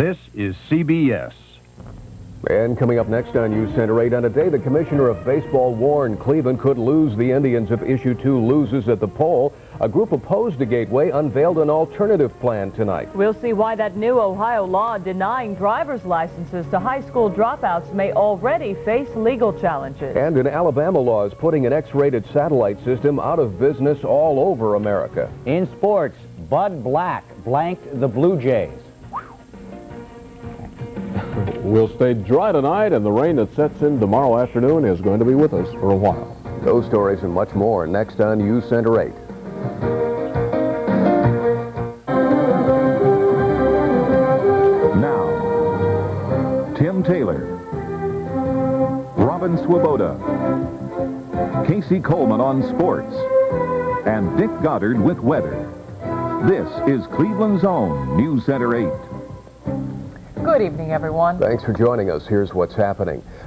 This is CBS. And coming up next on News Center 8, on a day the commissioner of baseball warned Cleveland could lose the Indians if issue 2 loses at the poll, a group opposed to Gateway unveiled an alternative plan tonight. We'll see why that new Ohio law denying driver's licenses to high school dropouts may already face legal challenges. And an Alabama law is putting an X-rated satellite system out of business all over America. In sports, Bud Black blanked the Blue Jays. We'll stay dry tonight, and the rain that sets in tomorrow afternoon is going to be with us for a while. Those stories and much more next on News Center 8. Now, Tim Taylor, Robin Swoboda, Casey Coleman on sports, and Dick Goddard with weather. This is Cleveland's own News Center 8. Good evening, everyone. Thanks for joining us. Here's what's happening.